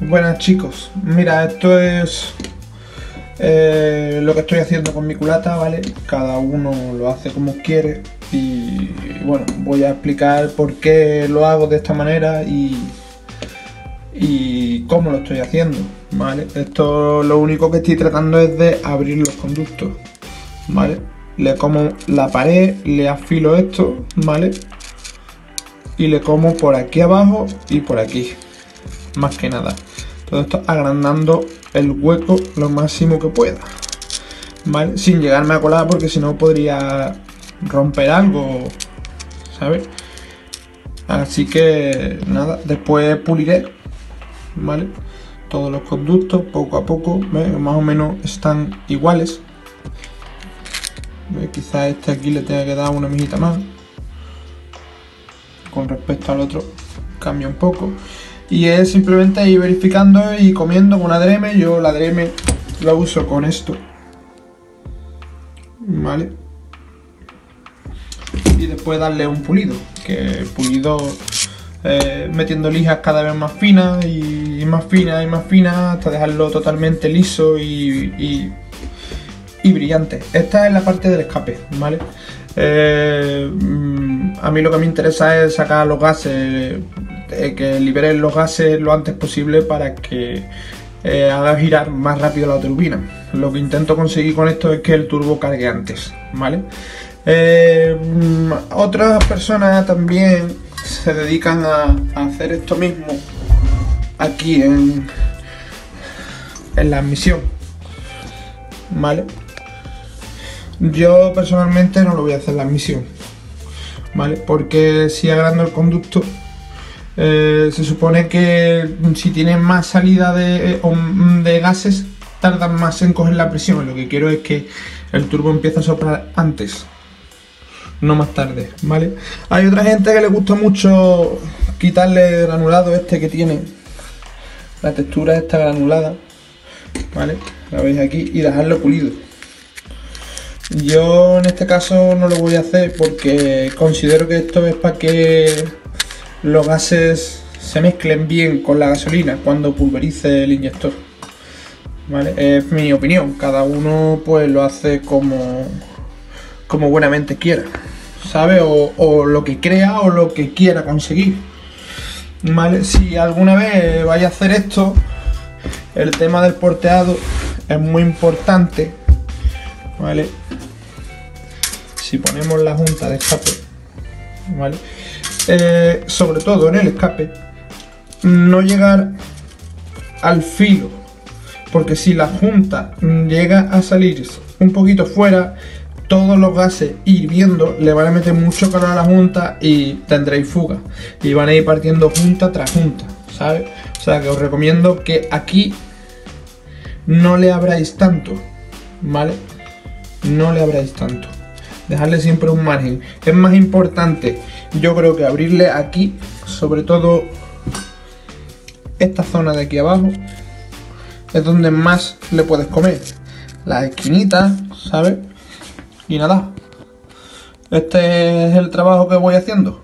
Buenas chicos, mira, esto es eh, lo que estoy haciendo con mi culata, ¿vale? Cada uno lo hace como quiere y bueno, voy a explicar por qué lo hago de esta manera y, y cómo lo estoy haciendo, ¿vale? Esto lo único que estoy tratando es de abrir los conductos, ¿vale? Le como la pared, le afilo esto, ¿vale? Y le como por aquí abajo y por aquí más que nada. Todo esto agrandando el hueco lo máximo que pueda. ¿Vale? Sin llegarme a colar porque si no podría romper algo, ¿sabes? Así que nada, después puliré, ¿vale? Todos los conductos poco a poco, más o menos están iguales. Quizás este aquí le tenga que dar una mijita más. Con respecto al otro cambia un poco. Y es simplemente ir verificando y comiendo con una. Yo la DRM la uso con esto. ¿Vale? Y después darle un pulido. Que pulido eh, metiendo lijas cada vez más finas y, más finas y más finas hasta dejarlo totalmente liso y, y, brillante. Esta es la parte del escape, ¿vale? Eh, mm, a mí lo que me interesa es sacar los gases eh, que liberen los gases lo antes posible para que eh, haga girar más rápido la turbina. Lo que intento conseguir con esto es que el turbo cargue antes, ¿vale? Eh, otras personas también se dedican a, hacer esto mismo aquí en, en la admisión, ¿vale? Yo personalmente no lo voy a hacer la admisión, ¿vale? Porque si agrando el conducto eh, se supone que si tienen más salida de, de, gases, tardan más en coger la presión. Lo que quiero es que el turbo empiece a soplar antes, no más tarde, ¿vale? Hay otra gente que le gusta mucho quitarle el granulado este que tiene, la textura esta granulada, ¿vale? La veis aquí y dejarlo pulido. Yo en este caso no lo voy a hacer porque considero que esto es para que los gases se mezclen bien con la gasolina cuando pulverice el inyector. ¿Vale? Es mi opinión, cada uno pues lo hace como, como buenamente quiera, ¿sabe? O, lo que crea o lo que quiera conseguir. ¿Vale? Si alguna vez vaya a hacer esto, el tema del porteado es muy importante, ¿vale? Si ponemos la junta de escape, ¿vale? Eh, sobre todo en el escape, no llegar al filo, porque si la junta llega a salir un poquito fuera, todos los gases hirviendo le van a meter mucho calor a la junta y tendréis fuga. Y van a ir partiendo junta tras junta, ¿sabes? O sea que os recomiendo que aquí no le abráis tanto, ¿vale? No le abráis tanto. Dejarle siempre un margen. Es más importante yo creo que abrirle aquí, sobre todo esta zona de aquí abajo, es donde más le puedes comer. Las esquinitas, ¿sabes? Y nada, este es el trabajo que voy haciendo.